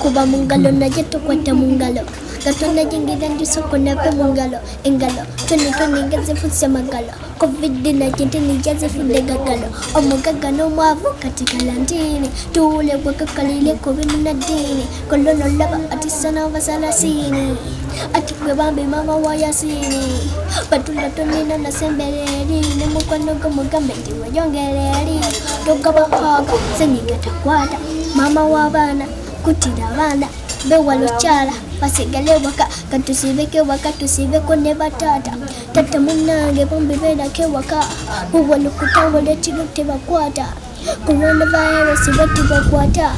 kuba mu ngalo naye tokwata mu ngalo katonda jingira ndisoko nave mu ngalo engalo tonitoni nga zifuse magalo covid nakintini jazifudde gagalo omugaga n'omwavu kati kalantini tuwulebwa kakalire kubi munaddiini kolono laba atisa n'abasalasini ati gwe bambi mama wa yasini. Batula tonina nasembere eri ne mukwano gomugambe nti weyongere eri togabahaga senyiga takwata mama w'abaana kutira abaana bewalukyala basigale waka katusibeke waka tusibeko ne batata. Tata munange bombi berake waka uwalukutawula ekiro tebakwata coronavirus batibakwata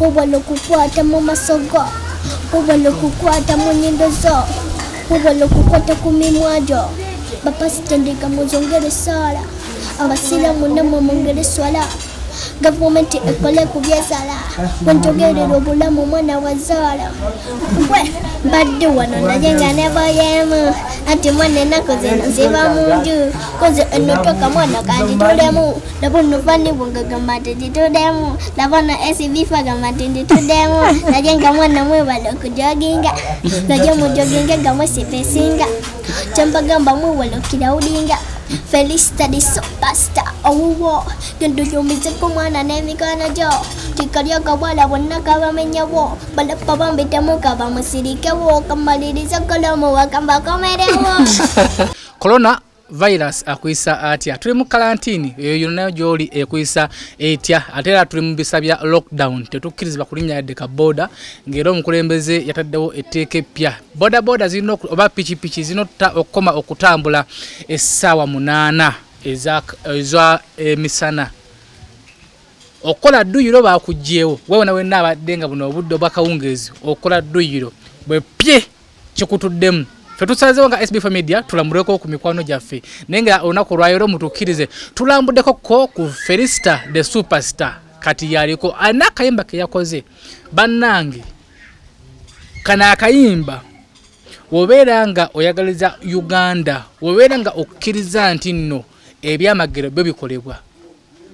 ubala okukwata mu masogo ubala okukwata mu nyindo zo ubala okukwata ku mimwa gyo bapasitendeka muzongere sala abasiramu namwe mongere swala gavumenti ekole ku byesala wenjogerera obulamu omwana wazaala gwe mbadde wano naye nga nebayemu. Anti mwana enaku zino ziba munju koze enotoka mwana kanditulemu labonuvani bwengagamba nti nditudemu labona esibifa gamba nti nditudemu naye nga mwana mwebala okujoginga naye mujoginga nga mwesipesinga kyembagamba mwewala okirawulinga Feliz di sok pasta awawa Gendo yung mizan kumana nemi kana jo Jika dia kawala wana kawa menyawa Balap pabang beda mo kawa masiri kawa Kembali di sekolah mo akan bakal merewa nak? Virus akuyisa atya? Tuli mu kalantini eyo yonna nayo gyoli ekuyisa etya? Ate era tuli mu bisa bya lockdown tetukkirizibwa kulinnya yadde ka boda ng'era omukulembeze yataddewo etteeka eppya boda boda zirina oba pikipiki zirina okukoma okutambula essaawa munaana eza emisana. Okukola dduyiro bakugjeewo weewona wenna abadde nga buno obudde obwakawungeezi okukola dduyiro. Bwe pye kikutuddemu ffe tusazeewo nga sb media tulambuleko ku mikwano gyaffe. Naye nga olunaku olwayiro mutukkirize tulambuddeko ko ku felicita the superstar kati yaliko alina akayimba ke yakoze. Bannange kano akayimba wobeera nga oyagaliza uganda wobeera nga okkiriza nti nno ebyamagero byo bikolebwa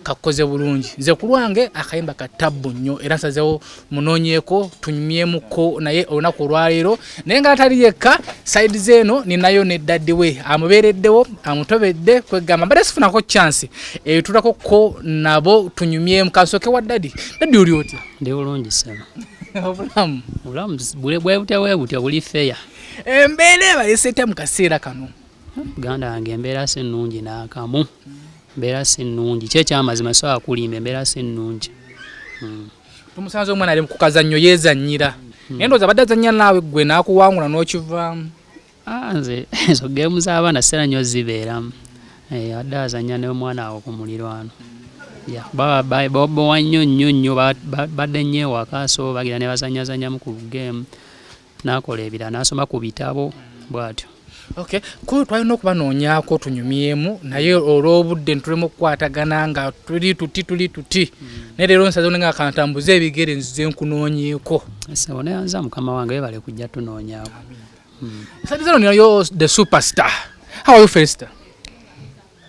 kakoze bulungi. Nze ku lwange akayimba katabbu nnyo era nsazewo munoonyeeko tunyumyemuko naye olunaku olwaleero. Naye nga atali yekka saidi zeeno ninayo ne daddi we. Amubeereddewo amutobedde kwegamba mbadde sifunako chance etulako ko nabo tunyumyemu kansooke wa daddi daddi oli otya? Ndi bulungi sema obulamu. Obulamu bwe butya bwe butya buli feya embeera ebayisa etya mu kaseera kano. Uganda yange embeera si nnungi n'akamu embeera si nnungi. Ki ekyamazima sobola kulimba embeera si nnungi. Tumusanze omwana ali ku kazannyo yeezannyira naye ndowooza abadde azannya naawe gwe n'akuwangula n'okivaamu. Ah, nze ezo geemu z'abaana sera nnyo zibeeramu. Eh, adde azanya n'omwana awo ku mulirwano bobowa nnyo nnyo nnyo ba- ba- badde nnyo ewaka so bagira ne bazanyazanyamu ku geemu n'akola ebirala n'asoma ku bitabo bw'atyo okay kuyo twalina okubanoonyaako tunyumyemu naye olw'obudde ntulemu okukwatagana nga tuli tuti tuli tuti. Naye leero nsazewo nenga kantambuze ebigere nzize nkunoonyeeko esebo neyanza mukama wange webale kujja tunoonyaako sadi zeno ninayo the superstar. How are you felista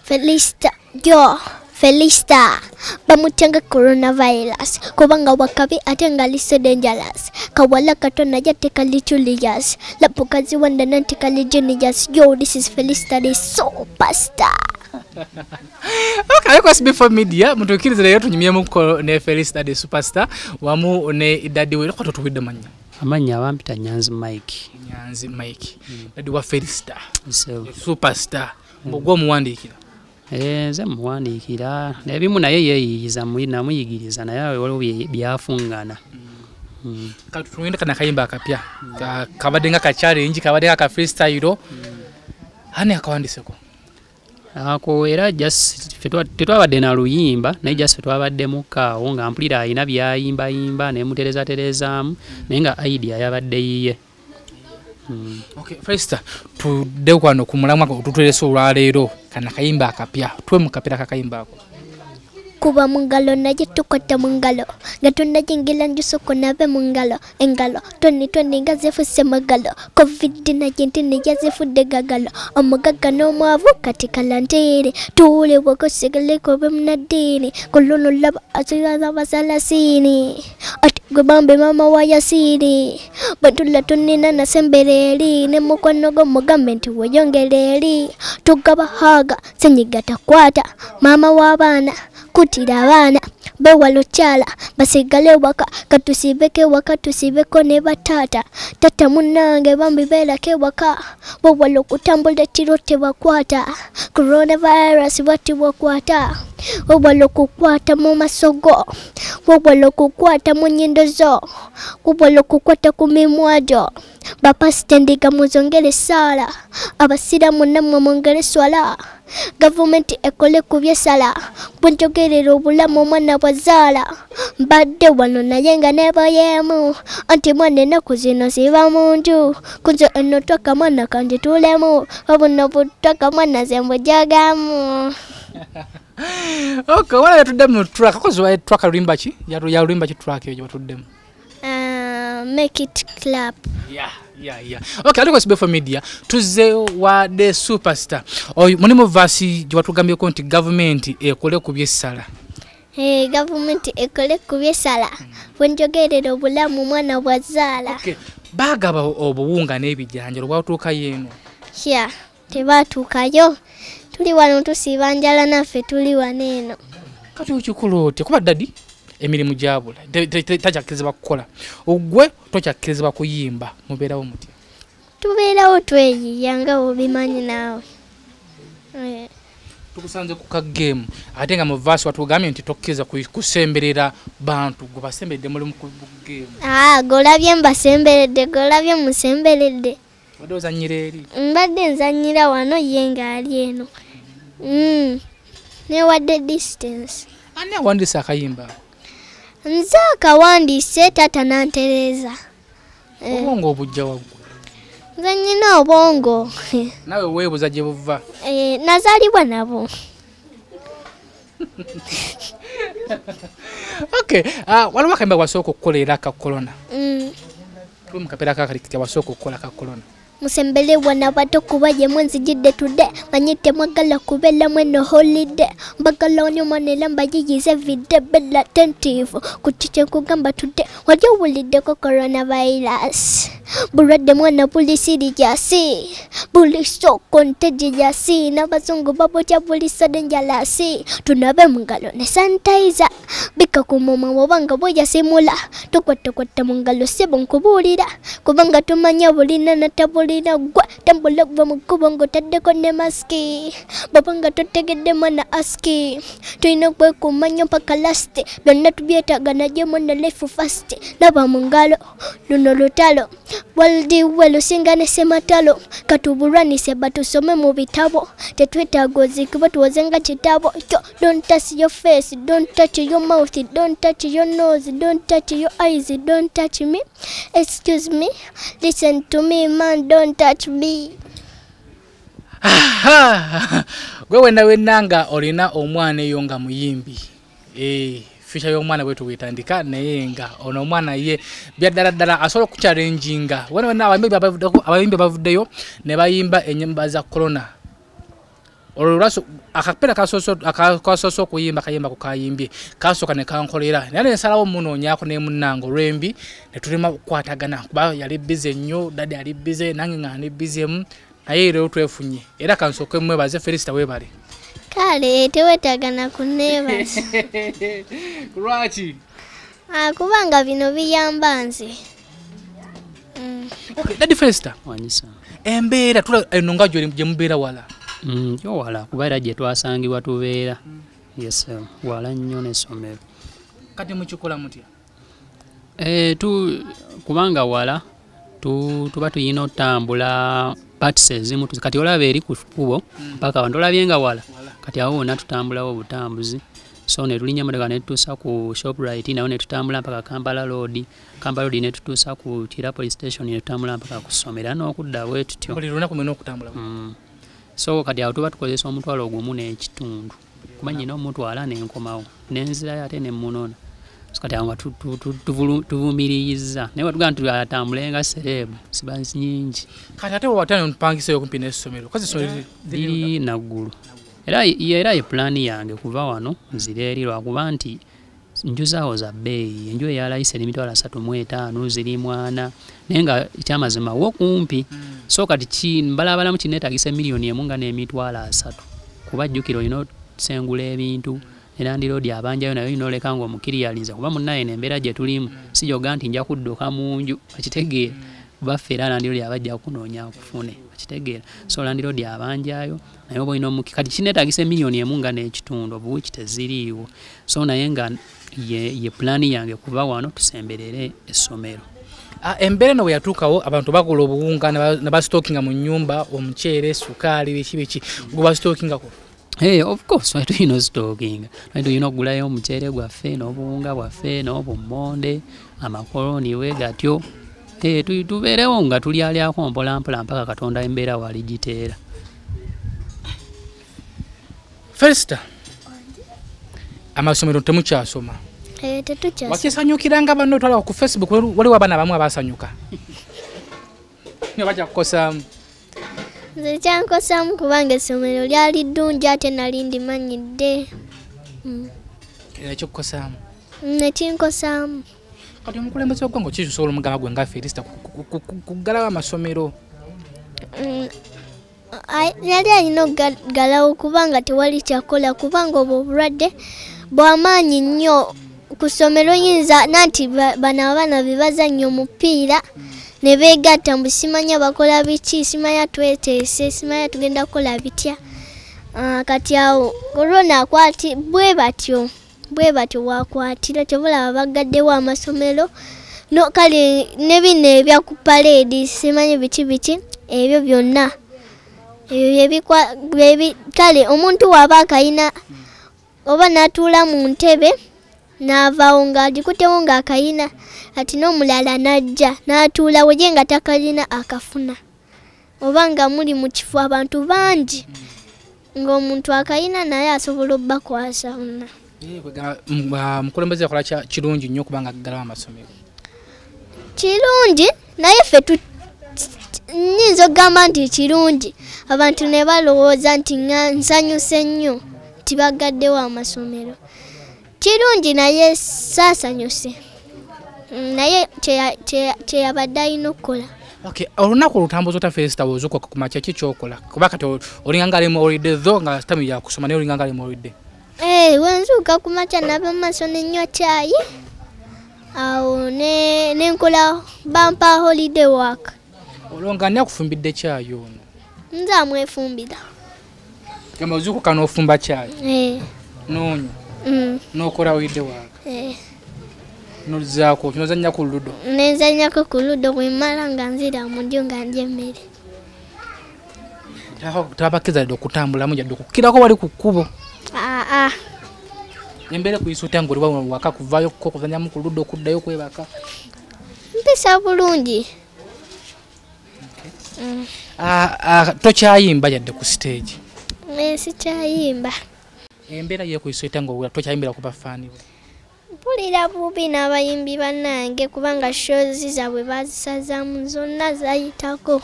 Felicita yo Felicita bamutanga coronavirus. Kubanga wakabi ate nga lise dangerous. Kawala katona jate ate kali Julius lapukazi wanda nanti kali Genius yo this is felista. The superstar okay ariko sb4 media mutukkirize leero tunyumyemuko ne felista the superstar. Wamu ne dadi we leko totuwidde manya? Amannya abampita nyanzi mike. Nyanzi mike. Dadi wa felista. So. superstar. Mbogwa omuwandiikira Eh, nze muwandiikira. Ebimu naye yeeyiyiza mu- namuyigiriza naye awo waliwo bye- byafungana. Mm. katulinde kana kayimba akapya. Ka- kabadde nga kachalenji kabadde nga kafreestyle ani akawandiseko ako era tetwabadde na luyimba naye just ffe twabaddemu kaawo nga mpulira alina byayimbayimba nemuterezaterezaamu naye nga idea yabadde yiye. Mm. okay freesta tudde kwano ku mulamwa tututeresa olwaleero kana kaimba akapya twe mukapira kakayimba ako tukuba mu ngalo naye tukwata mu ngalo nga tunnajingira njusoko nabe mu ngalo engalo toni toni nga zifuse magalo. Covid na jinti ni niya zifudde gagalo omugagga n'omwavu kati kalantiiri kulunu laba bemunaddiini kulunulaba asigaza basalasiini ati gwe bambe mama wa sini bwetula tunina na eri ne mukwano gwo mugambe nti weyongera eri tugaba haga senyiga takwata maama w'abaana kutira abaana bewala okyala basigale waka katusibeko ewaka tusibeko ne bataata. Tata munange bambi beerako ewaka bwewala okutambula ekiro tebakwata. Coronavirus bwati bwakwata wewala okukwata mu masogo. Wewala okukwata mu nyindo zo. Wewala okukwata ku mimwa gyo bapasita ndiga muzongere saala abasiramu nammwe mwongere swala. Gavumenti ekole ku byesala. Bwenjogerera obulamu omwana bwazaala mbadde wano naye nga nebayemu anti mwana ennaku zino ziba mu kunze eno twaka mwana kanjitulemu obuno butwaka mwana zembujagamu ok wala yatudde mu track. Akozi wa track lulimba ki yalulimba ki track eyo gye batuddemu Uh, make it clap. Yeah, yeah, yeah. okay aliko sibefo media. Tuzze wa the superstar. Oyo mulimu vasi gye batugambyeko nti gavumenti ekole ku byessala hey, gavumenti ekole ku byesala bwenjogerera obulamu omwana bwazaala okay. bagaba obuwunga n'ebijanjalo bwatuukayo eno ya tebatuukayo tuli wano tusiiba njala naffe tuli wano eno kati okikola otya kuba ddadi emirimu gyabula takyakkirizibwa kukola. Ogwe tokyakkirizibwa kuyimba mubeerawo mutya tubeerawo tweyiya nga obimanyi naawe Eh, tukusanze ku kageemu ate nga mu vaasi watugambye nti tokkiriza ku- kusemberera bantu gwe basemberedde mulimu ku geemu aa golabye mbasemberedde golabye musemberedde wadde ozanyira eri mbadde nzanyira wano ye ng'ali eno newadde distance? Ani awandiisa akayimba? Nze akawandiise tata nantereeza Eh. obwongo obujja waggwe nze nyina obwongo. Naawe weebuza gye buva. Eh, nazaalibwa nabo. Okay ah, waliwo akayimba wasooka okukola era aka kolona? Mm, tuli mu kapeera kakalikitya wasooka okukola ka kolona musemberebwa nabato kuba yemu nzijidde tudde manyi temwagala kubeeramu eno holide. Mbagala onyo mwana era mbayiyize vidde bella attentive ku kiki nkugamba tudde wali owuliddeko coronavirus bulwadde mwana buli siriyasi buli soko ntejiyasi n'abazungu babutya buli sade njalasi tunabe mu ngalo ne sanitizer bika ku mumwa wobanga bweyasimula tukwatakwata mu ngalo sibo nkubuulira kubanga tumanya bulina natabulina gwe tambula gwe mu kkubo ng'otaddeko ne masiki babanga totegedde mwana aski. Tulina kwekuuma nnyo mpaka lasti byonna tubyetaaga najye mwana life fast laba mu ngalo luno lutalo waldiwe lusinga ne sematalo katubulwanise batusome mu bitabo. Tetwetaaga ozikibwe tuwoze nga kitabo kyo don't touch your face don't touch your mouth don't touch your nose don't touch your eyes don't touch me. Excuse me listen to me man don't touch me. Gwe wenna wenna nga olina omwana eyo nga muyimbi Fisha y'omwana bwe tuwetandika naye nga ono omwana ye byaddala ddala asobola okukyalenjinga wena wenna abayimbi bavuddeyo ne bayimba enyimba za corona. Olwo lwaso akapeera kasoose- okuyimba kayimba ku kayimbye kasooka ne kankolera. Naye nensalawo munoonyaako ne munnange olwembi ne tulema okukwatagana kuba yali bize nnyo dadi ali bize nange nga ndi bizemu naye leero twefunye era kansooke mwebaze felisita weebale kale tewetagana kuneebasa lwaki? Ah, kubanga bino biyamba nze. Mm. okay, dadi wanyisa embeera tula eno nga gye mubeera wala. Mm, yo wala kuba era gye twasangibwa tubeera. Yes wala nnyo n'essomero. Kati mukikola mutya? Eh, tu kubanga wala tu, tuba tuyina otambula patisi ezimu kati olaba eri ku kkubo paka wano tolabye nga Wala. Kati awo wonna tutambulawo obutambuzi. So ne tulinnya emotoka ne tutuusa ku shoprite nawo ne tutambula mpaka kampala road. Kampala road ne tutuusa ku kira police station ne tutambula mpaka ku ssomero. Era n'okudda bwe tutyo buli lunaku mwena okutambula Mm. so kati awo tuba tukozesa omutwalo gumu n'ekitundu. Kuba nyina omutwala nenkomawo nenzirayo ate nemunona kati awo nga tu- tu- tu- tuvulu- tuvumiriyiza naye watugaa nti atambule nga serebu siba nyingi kati ate watane mpangiseyo kumpi n'essomero liri naggulu era ye pulaani yange kuva wano nzira eri lwakuba nti nju zaawo za bbeeyi. Enju eyalayisa eri mitwalo asatu mu etaano ziri mwana naye nga ekyamazima wo kumpi so kati mbalabalamu kineetagisa miliyoni emu nga n'emitwalo asatu. Kuba jjukira olina okusengula ebintu erandiroodi abanjayo nayo olina oleka nga omukiriyalinza kuba munnaye nembeera gye tulimu si gyoga nti nja kudduka mu nju akitegeera baffe era landiroodi abajja kunoonya akufune akitegeera so landiroodi abanjayo naye oba olina omuki kati kineetagisa emiliyoni emu nga n'ekitundu obuwiki teziriiwo. So naye nga ye, ye pulaani yange kuva wano tusemberere essomero. Embeera eno bwe yatuukawo abantu bagula obuwunga ne ba- ne basitookinga mu nnyumba omuceere sukaali biki biki. Gwe basitookingako Hey, of course wali tulina ozitookinga wali tulina okugulayo omuceere gwaffe n'obuwunga bwaffe n'obummonde amakoloni we gatyo tubeerewo nga tulyalyako mpolampola mpaka katonda embeera waligiteera felista amasomero temukyasoma. Eh, wakisanyukiranga banno otwala ku facebook wali- waliwo abaana bamu abasanyuka. Niwe bajja kukosaamu nze kyankosaamu kubanga essomero lyali ddungi ate nali ndimanyidde. Era ekikukosaamu nekinkosaamu kati omukulembeze w'eggwanga okisusobola omugamba gwe nga felista kuggalawo amasomero. Mm, yali alina okugalawo kubanga tewali kyakola kubanga obwo obulwadde bwamaanyi nnyo. Ku ssomero yinza nanti ba- bano abaana bebazannya omupiira ne beegatta mbu simanya bakola biki simanya tweteese simanya tugenda kukola bitya. Ah, kati awo olwona akwati bwe batyo bwe batyo wakwatira kyobulaba bagaddewo amasomero no kale ne bino ebya ku paleedi simanyi biki biki? Ebyo byonna. Ebyo kale omuntu waaba akayina oba n'atuula mu ntebe n'avaawo ng'agikutewo ng'akayina ati n'omulala n'ajja n'atuulawo ye nga takalina akafuna. Oba nga muli mu kifo abantu bangi ng'omuntu akayina naye asobola obbakwasa wonna mukulembeze akola kirungi nnyo okubanga aggalawo amasomero. Kirungi? Naye ffe nyinza okugamba nti kirungi. Abantu ne balowooza nti nga nsanyuse nnyo nti bagaddewo amasomero. Kirungi naye saasanyuse. Mm, naye kyeya- kyeya- kyeyabadde alina okukola. Okay, olunaku olutambuza ota felista wozukuka ku makya ki kyokola? Kuba kati ol- olinga nga ali mu olidde tho nga tami yakusoma naye olinga nga ali mu olidde Eh, wenzuuka ku makya nava mu maaso nenywa kyayi awo ne- nenkola bampa holiday work. Olwo nga ani akufumbidde kyayi ono nze amwefumbira gamba ozukuka n'ofumba kyayi Eh, n'onywa mm, n'okola olidde waaka eh. nozaako kinozannya ku ludo? Nenzanyako ku luddo bwemala nga nzira mu ndyo nga ndya emmere tabakkiriza dde okutambulamu jadde okukkirako wali ku kkubo aa embeera ekuyisa otya nga oli wa- waka kuvayo ko kuzanyamu ku luddo okuddayo kwebaka. Mpisa bulungi. Ah, ah, tokyayimba yadde ku stage. Sikyayimba. Embeera yekuyisa otya nga owula tokyayimbira ku bafaani bo mpulira bubi n'abayimbi bannange kubanga shozi zaabwe bazisazaamu zonna zayitako.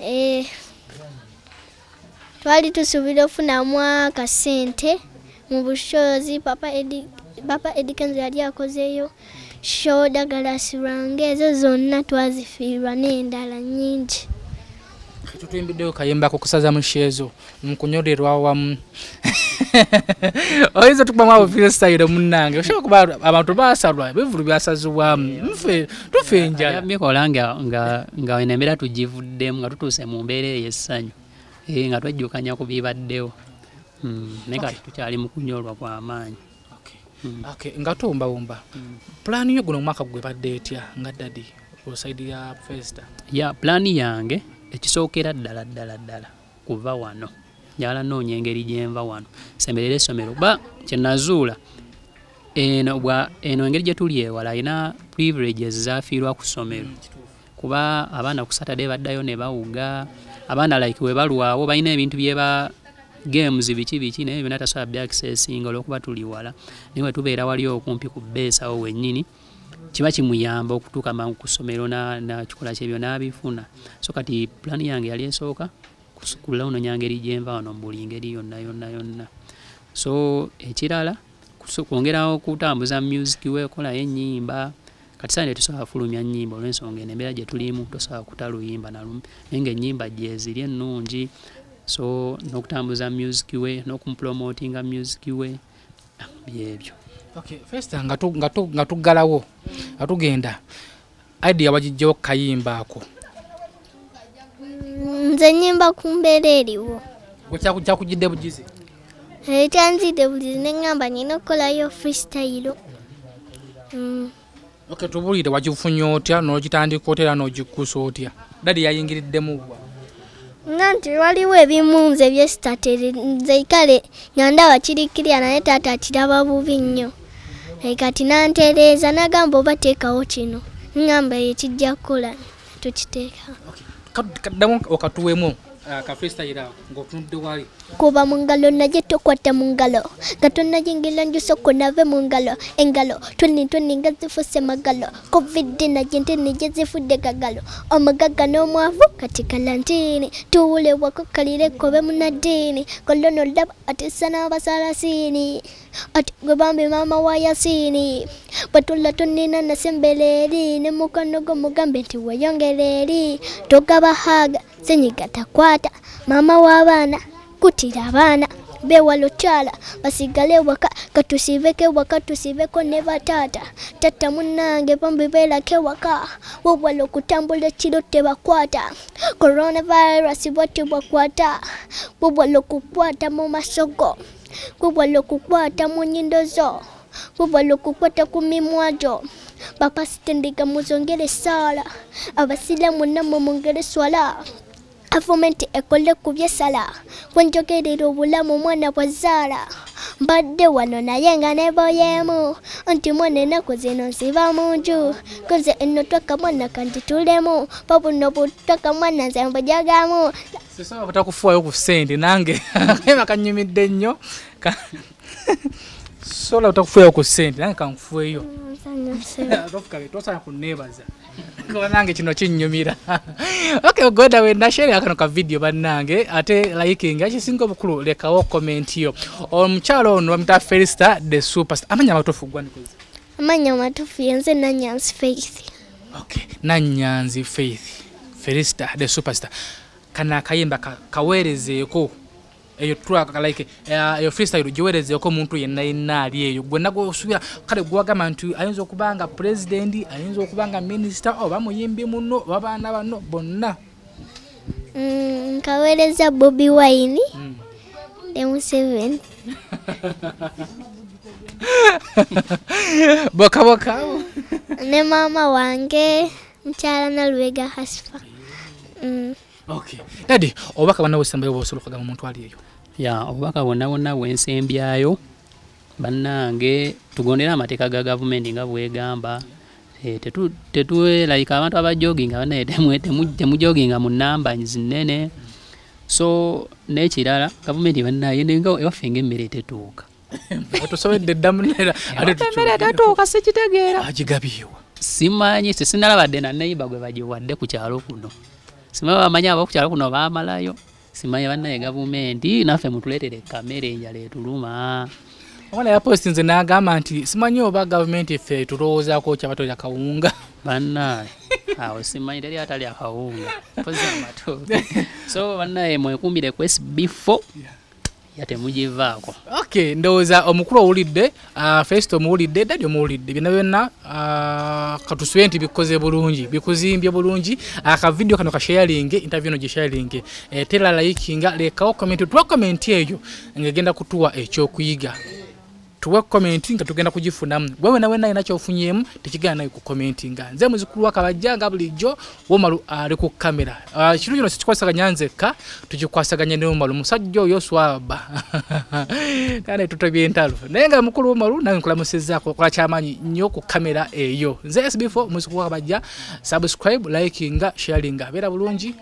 Eh, twali tusuubira ofunamu akasente mu bushozi. Papa Edi- papa edikenzo yali akozeyo shoda galasi lwange ezo zonna twazifiirwa n'endala nyingi tutuyimbiddeyo kayimba ko kusaza mushezo mukunyolerwa wamu. Oyinza tukubamu abo freestyle munnange. Oshobola kuba abantu basalwa bivulu byasazibwamu nfe tufe enjala bikola nga enembeera tugivuddemu nga tutuuse mu mbeera eyo essanyu nga twejjukanya ku bibaddewo. Mm, naye kati tukyali mu kunyolwa kw'amaanyi Okay, nga tuwumbawumba. Pulaani yo guno omwaka gwe badde etya nga dadi osaidi ya festa ya pulaani yange ekisookera ddala ddala ddala kuva wano. Njala noonya engeri gyenva wano. Semberera essomero. Kuba kyenazuula eno bwa eno engeri gye tuli ewala alina privileges zaafiirwa ku ssomero. Kuba abaana ku saturday baddayo ne bawuga abaana like we balwawo balina ebintu byeba games biki biki naye byonna tasobola byaccessinga olwokuba tuli wala. Naye bwe tubeera wali okumpi ku beesawo wennyini kiba kimuyamba okutuuka mangu ku ssomero nakikola kyebyo n'abifuna. So kati pulaani yange yali esooka kusukulira uno nyangeri gyenva wano mu buli ngeri yonna yonna yonna. So ekirala kwongerawo kutambuza music we okolayo ennyimba kati saa tetusobola fulumya nnyimba olw'ensonga eno embeera gye tulimu tosobola kuta luyimba nalumu naye ngaennyimba gyeziri ennungi. So n'okutambuza music we n'okumupromotinga music we byebyo. Okay, first nga tu- nga tu- nga tuggalawo nga tugenda. Idea wagijjawo kayimba ako. Nze nyimba ku mbeera eriwo. Gwe kyaku- kyakugidde bugizi? Ekyanzidde buli neŋŋamba nina okukolayo freestyle Okay, tubulire wagifunye otya n'ogitandika otya era n'ogikkusa otya? Dadi yayingiriddemu wa nga nti waliwo ebimu nze byesitatere nze kale nyandaba kirikirya naye taata akiraba bubi nnyo. Kati nantereeza nagamba oba teekawo kino ŋŋamba ekijja kukola tukiteeka Ka- kaddamu okatuwemu ka mungalo ako ng'otunudde wali kuba mu ngalo tokwata mu ngalo nga tonayingira njusoko nave mu ngalo engalo tuni nga zifuse magalo. Covid naye nti nije zifudde gagalo omugaga n'omwavu kati kalantini tuwule wako kalire kobe munadini kolono laba atisa ati gwe bambi maama wa yasini bwetula tonina nasembera eri ne mukono gwo mugambe nti weyongera eri togabahaga senyiga takwata maama w'abaana kutira abaana bewala okyala basigale waka. Katusibeko waka tusibeko ne bataata tatta munange bombi beerako ewaka wewala okutambula ekiro tebakwata coronavirus bwatibwakwata wewala okukwata mu masogo kuba lokukwata munyindo kuba lokukwata kumimwajo mimwa gyo sala. Abasiramu namwe mungere swala gavumenti ekole ku byesala kwenjogerera obulamu omwana bwazaala mbadde wano naye nga neboyeemu nti mwana ennaku zino nsiba mu nju kunze eno twaka mwana kanditulemu babuno butwaka mwana nze mbujagamu. Sisobola butakufuwayo ku sente nange kayima kanyumidde nnyo. Sola sobola butakufuwayo ku sente nange kankufuweyo. Tofukabe tosala kuneebaza kuba nange kino kinnyumira ok goda we nashere akano ka video bannange. Ate likinga ekisinga obukulu lekawo comment yo. Omukyalo ono bamuta felista the superstar. Amanya amatuufu gwanikoze amanya amatufu yenze nanyansi faith. Okay nanyanzi faith. Felista the superstar. Kana akayimba ka- kaweerezeeko eyo twaka like eh, eyo freestyle giweerezeeko omuntu yenna yenna ali eyo. Gwonna gwosubira kale gwagamba nti ayinza okuba nga pulezidenti ayinza okuba nga minisita oba muyimbi muno oba baana bano bonna. Mm, nkaweereza bobi wine Mm. ne museveni bokabokawo ne maama wange mukyala nalubega hasfa Mm. Okay dadi obubaka bonna bwesembayo bwosobola okugamba omuntu ali eyo? Ya obubaka bwonna bwonna bwensembyayo. Bannange tugondere amateeka ga gavumenti nga bwegamba Eh, like abantu abajoginga banaye temu- temu- temujoginga mu namba zinene so nekirala gavumenti banaye nga ewaffe ngaemmere tetuuka. Tusobedde eddamu nera ate emmere tetuuka sikitegeera agigabyewa simanyi sisinalabadde naneiba gwe bagiwadde ku kyalo kuno simanyi bamanyi abo ku kyalo kuno baamalayo simanyi bannaye gavumenti naffe mutuleetere kamere enjala etuluma. Omwana yapostinze n'agamba nti simanyi oba gavumenti ffe tulowoozaako kyaba tolya kawunga bannaye. Awo simanyi teri atali akawunga mpozi amatooke so bannaye mwekumbire ku sb4 yatemugivaako ok ndowooza omukulu owulidde uh, festo omuwulidde dadi omuwulidde byonna byonna uh, katusube nti bikoze bulungi bikuzimbye bulungi. Akavidiyo kano kasharinge interview no gisharinge eh, tera layikinga lekawo komenti tuwa komenti eyo ngegenda kutuwa ekyokuyiga tuwe komenti nga tugenda kugifunamu gwewe nawe naye nakyofunyemu tekigenda naye kukomentinga nze muzikulu wakabajja nga bulijjo womalu ali ku kamera uh, kintu kino sikikwasaganya nzekka tukikwasaganya ne womalu. Musajja oyo swaba. Kane tutobye entalo naye nga mukulu womalu nawe nkulamusizaako kola kyamaanyi nnyo ku kamera eyo. Nze sb4 muzikulu wakabajja subscribe likinga sharinga beera bulungi